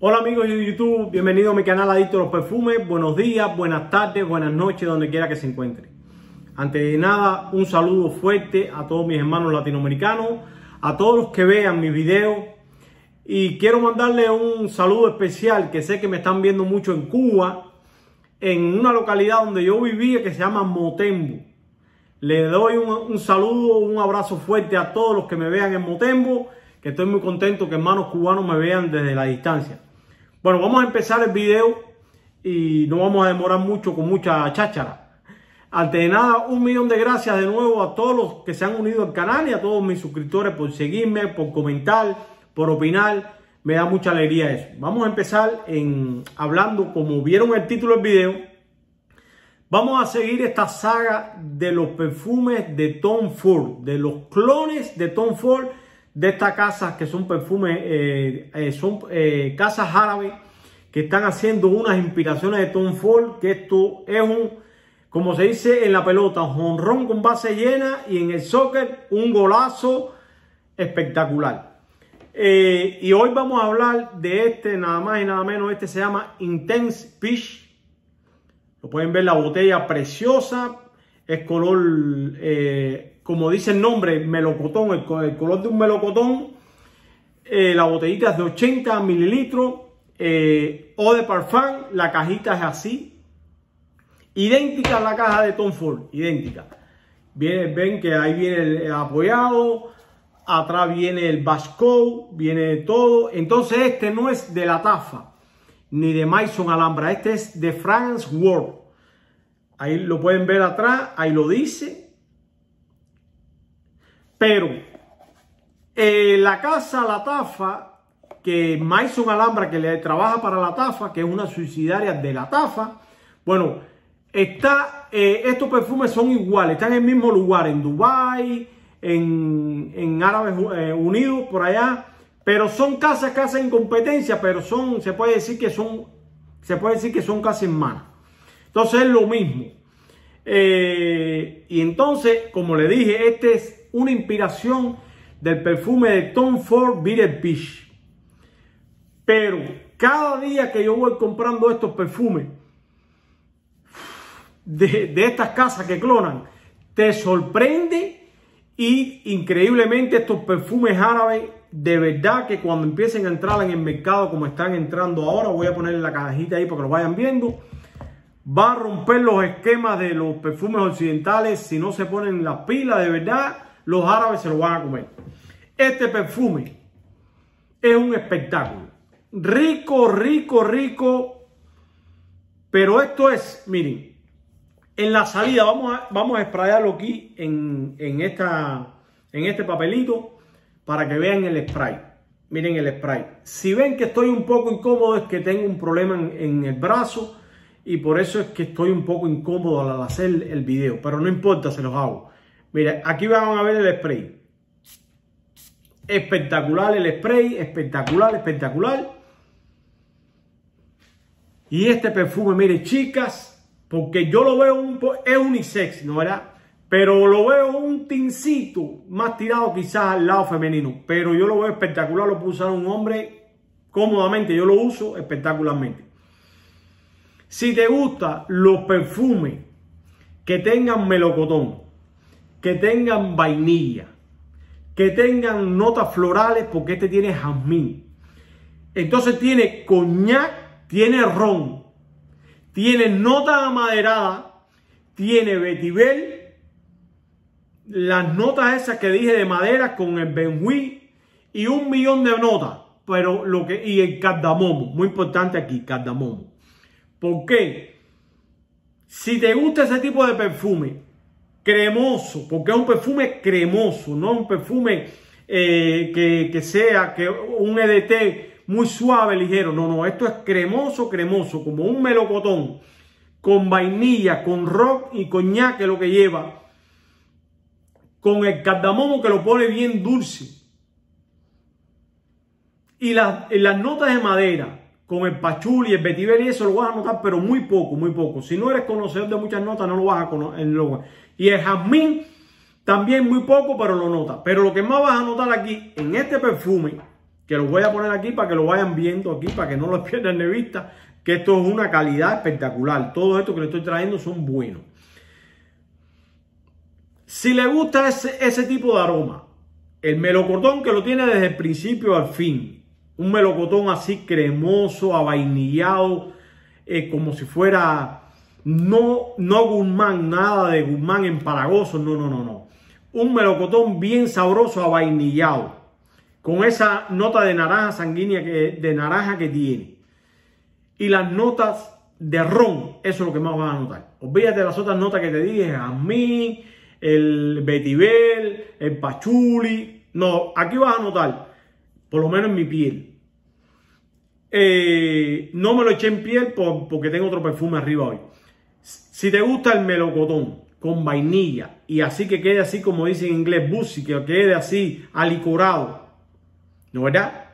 Hola amigos de YouTube, bienvenido a mi canal Adicto a los Perfumes. Buenos días, buenas tardes, buenas noches, donde quiera que se encuentre. Antes de nada, un saludo fuerte a todos mis hermanos latinoamericanos, a todos los que vean mis videos. Y quiero mandarle un saludo especial que sé que me están viendo mucho en Cuba, en una localidad donde yo vivía que se llama Motembo. Le doy un, un saludo, un abrazo fuerte a todos los que me vean en Motembo que estoy muy contento que hermanos cubanos me vean desde la distancia. Bueno, vamos a empezar el video y no vamos a demorar mucho con mucha cháchara. Antes de nada, un millón de gracias de nuevo a todos los que se han unido al canal y a todos mis suscriptores por seguirme, por comentar, por opinar. Me da mucha alegría eso. Vamos a empezar en, hablando, como vieron el título del video, vamos a seguir esta saga de los perfumes de Tom Ford, de los clones de Tom Ford de estas casas que son perfumes, eh, eh, son eh, casas árabes que están haciendo unas inspiraciones de Tom Ford, que esto es un, como se dice en la pelota, un honrón con base llena y en el soccer un golazo espectacular. y hoy vamos a hablar de este, nada más y nada menos, este se llama Intense Peach. Lo pueden ver la botella preciosa, es color como dice el nombre, melocotón, el, color de un melocotón. Eh, la botellita es de 80 mililitros. Eh, o de parfum, la cajita es así. Idéntica a la caja de Tom Ford, idéntica. ven que ahí viene el apoyado, atrás viene el Basco, viene todo. Entonces este no es de la Tafa, ni de Maison Alhambra, este es de France World. Ahí lo pueden ver atrás, ahí lo dice. Pero eh, la casa La Tafa, que Maison Alhambra, que le trabaja para La Tafa, que es una suicidaria de La Tafa, bueno, está, eh, estos perfumes son iguales, están en el mismo lugar, en Dubai, en, en Árabes eh, Unidos, por allá, pero son casas, casas en competencia, pero son, se puede decir que son, se puede decir que son casi. Entonces es lo mismo. y entonces, como le dije, este es una inspiración del perfume de Tom Ford Bitter Peach. Pero cada día que yo voy comprando estos perfumes de, estas casas que clonan, te sorprende y increíblemente estos perfumes árabes, de verdad que cuando empiecen a entrar en el mercado como están entrando ahora, voy a poner la cajita ahí para que lo vayan viendo, va a romper los esquemas de los perfumes occidentales si no se ponen las pilas de verdad los árabes se lo van a comer. Este perfume es un espectáculo. Rico, rico, rico. Pero esto es, miren, en la salida vamos a, vamos a aquí en, esta, en este papelito para que vean el spray. Miren el spray. Si ven que estoy un poco incómodo es que tengo un problema en, en el brazo y por eso es que estoy un poco incómodo al hacer el video. Pero no importa, se los hago. Mira, aquí van a ver el spray. Espectacular el spray, espectacular, espectacular. Y este perfume, mire, chicas, porque yo lo veo un poco, es unisex, ¿no verdad? Pero lo veo un tincito más tirado quizás al lado femenino. Pero yo lo veo espectacular, lo puede usar un hombre cómodamente, yo lo uso espectacularmente. Si te gustan los perfumes que tengan melocotón, que tengan vainilla, que tengan notas florales, porque este tiene jazmín. Entonces tiene coñac, tiene ron, tiene nota amaderada, tiene vetiver, las notas esas que dije de madera con el benjuí y un millón de notas. Pero lo que, y el cardamomo, muy importante aquí, cardamomo. ¿Por qué? Si te gusta ese tipo de perfume, cremoso, porque es un perfume cremoso, no un perfume eh, que, sea que un EDT muy suave, ligero. No, no, esto es cremoso, cremoso, como un melocotón, con vainilla, con rock y coñac, que es lo que lleva, con el cardamomo que lo pone bien dulce. Y las, las notas de madera, con el pachuli, el vetiver y eso lo vas a notar, pero muy poco, muy poco. Si no eres conocedor de muchas notas, no lo vas a conocer. Y el jazmín también muy poco, pero lo nota. Pero lo que más vas a notar aquí en este perfume que los voy a poner aquí para que lo vayan viendo aquí, para que no los pierdan de vista, que esto es una calidad espectacular. Todo esto que le estoy trayendo son buenos. Si le gusta ese, ese tipo de aroma, el melocotón que lo tiene desde el principio al fin, un melocotón así cremoso, avainillado, eh, como si fuera no, no guzmán, nada de guzmán empalagoso, no, no, no, no. Un melocotón bien sabroso, avainillado, con esa nota de naranja sanguínea, que, de naranja que tiene. Y las notas de ron, eso es lo que más van a notar. Olvídate de las otras notas que te dije, mí el betibel, el pachuli. No, aquí vas a notar, por lo menos en mi piel, eh, no me lo eché en piel porque tengo otro perfume arriba hoy. Si te gusta el melocotón con vainilla y así que quede así como dice en inglés, bussy, que quede así alicorado, ¿no verdad?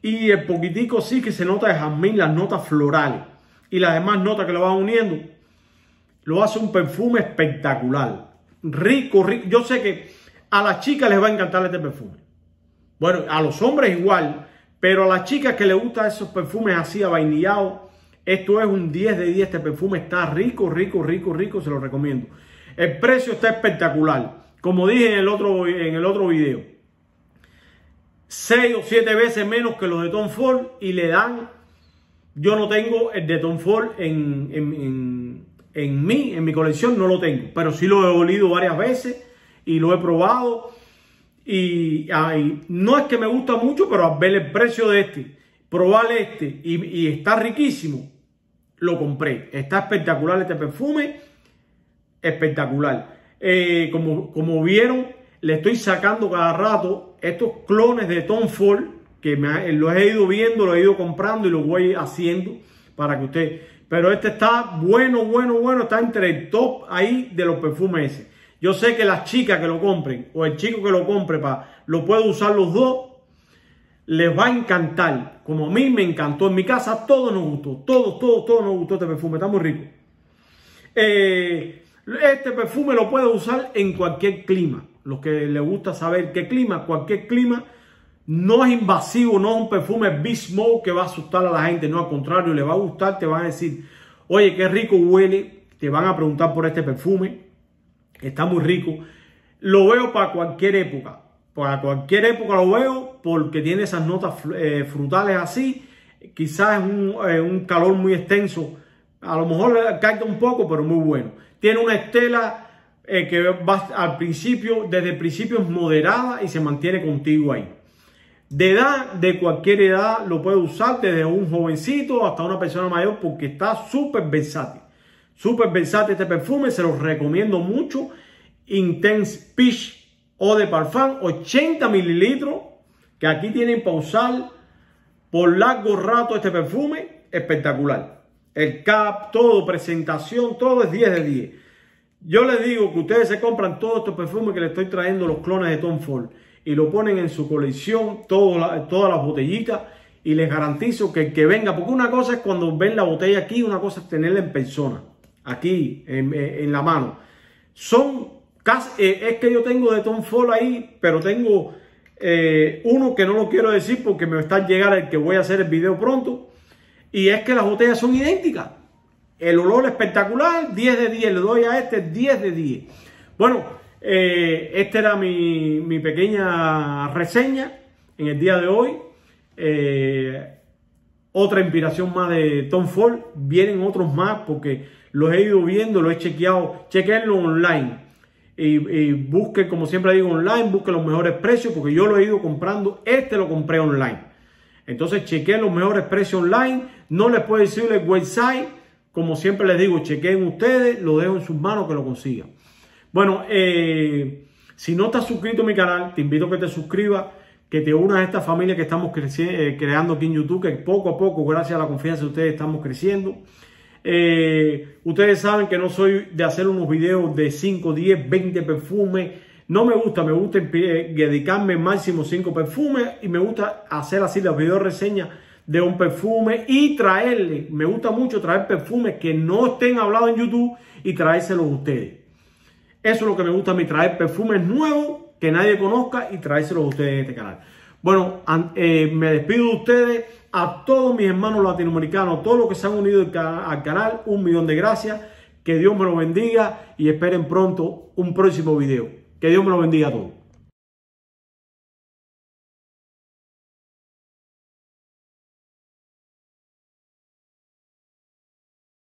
Y el poquitico sí que se nota de jazmín, las notas florales y las demás notas que lo van uniendo, lo hace un perfume espectacular. Rico, rico. Yo sé que a las chicas les va a encantar este perfume. Bueno, a los hombres igual, pero a las chicas que les gustan esos perfumes así avainillados, esto es un 10 de 10. Este perfume está rico, rico, rico, rico, se lo recomiendo. El precio está espectacular. Como dije en el otro, en el otro video, 6 o 7 veces menos que los de Tom Ford y le dan. Yo no tengo el de Tom Ford en, en, en mí, en mi colección, no lo tengo, pero sí lo he olido varias veces y lo he probado y no es que me gusta mucho, pero al ver el precio de este, probar este y, está riquísimo, lo compré. Está espectacular este perfume, espectacular. Eh, como, como vieron, le estoy sacando cada rato estos clones de Tom Ford, que me, los he ido viendo, los he ido comprando y los voy haciendo para que usted... Pero este está bueno, bueno, bueno, está entre el top ahí de los perfumes ese. Yo sé que las chicas que lo compren o el chico que lo compre para lo puede usar los dos, les va a encantar. Como a mí me encantó. En mi casa todo nos gustó. Todos, todos, todos nos gustó este perfume. Está muy rico. Eh, este perfume lo puede usar en cualquier clima. Los que les gusta saber qué clima, cualquier clima. No es invasivo, no es un perfume bismo que va a asustar a la gente. No, al contrario, le va a gustar. Te van a decir, oye, qué rico huele. Te van a preguntar por este perfume está muy rico. Lo veo para cualquier época. Para cualquier época lo veo porque tiene esas notas eh, frutales así. Quizás es eh, un, calor muy extenso. A lo mejor cae un poco, pero muy bueno. Tiene una estela eh, que va al principio, desde el principio es moderada y se mantiene contigo ahí. De edad, de cualquier edad, lo puede usar desde un jovencito hasta una persona mayor porque está súper versátil. Súper versátil este perfume, se los recomiendo mucho. Intense Peach o de Parfum, 80 mililitros, que aquí tienen para usar por largo rato este perfume, espectacular. El cap, todo, presentación, todo es 10 de 10. Yo les digo que ustedes se compran todos estos perfumes que les estoy trayendo, los clones de Tom Ford, y lo ponen en su colección, todas las botellitas, y les garantizo que el que venga, porque una cosa es cuando ven la botella aquí, una cosa es tenerla en persona aquí en, la mano. Son casi, eh, es que yo tengo de Tom Ford ahí, pero tengo eh, uno que no lo quiero decir porque me está a llegar el que voy a hacer el video pronto. Y es que las botellas son idénticas. El olor espectacular, 10 de 10. Le doy a este 10 de 10. Bueno, eh, esta era mi, mi, pequeña reseña en el día de hoy. Otra inspiración más de Tom Ford. Vienen otros más porque los he ido viendo, lo he chequeado, chequenlo online. Y, busquen, como siempre digo, online, busquen los mejores precios, porque yo lo he ido comprando, este lo compré online. Entonces chequen los mejores precios online, no les puedo decir el website, como siempre les digo, chequen ustedes, lo dejo en sus manos que lo consigan. Bueno, eh, si no estás suscrito a mi canal, te invito a que te suscribas, que te unas a esta familia que estamos eh, creando aquí en YouTube, que poco a poco, gracias a la confianza de ustedes, estamos creciendo. Eh, ustedes saben que no soy de hacer unos videos de 5, 10, 20 perfumes. No me gusta, me gusta dedicarme máximo 5 perfumes y me gusta hacer así las video reseñas de un perfume y traerle, me gusta mucho traer perfumes que no estén hablados en YouTube y traérselos a ustedes. Eso es lo que me gusta a mí, traer perfumes nuevos que nadie conozca y traérselos a ustedes en este canal. Bueno, eh, me despido de ustedes, a todos mis hermanos latinoamericanos, todos los que se han unido al canal, un millón de gracias, que Dios me lo bendiga y esperen pronto un próximo video. Que Dios me lo bendiga a todos.